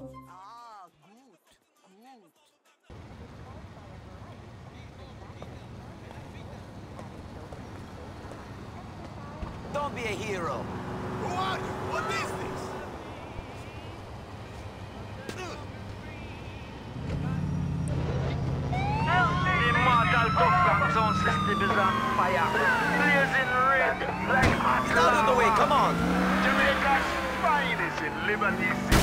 Ah, gut, gut. Don't be a hero. Who are you? What is this? The mortal combat zone system is on fire. Blazing red like hot Get out of the way, come on. Jamaica's finest in Liberty City.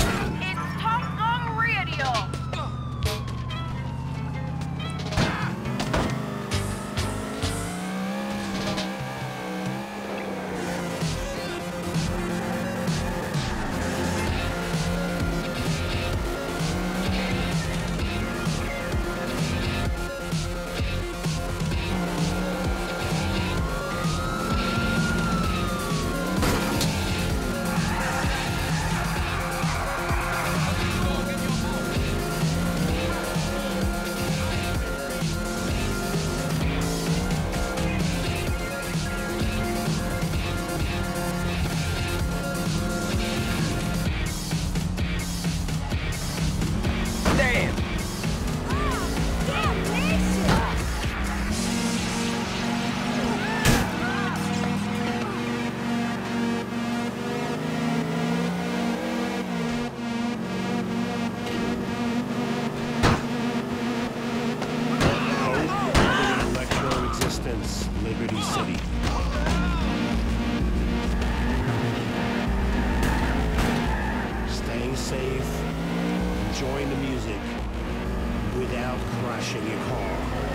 enjoying the music without crashing your car.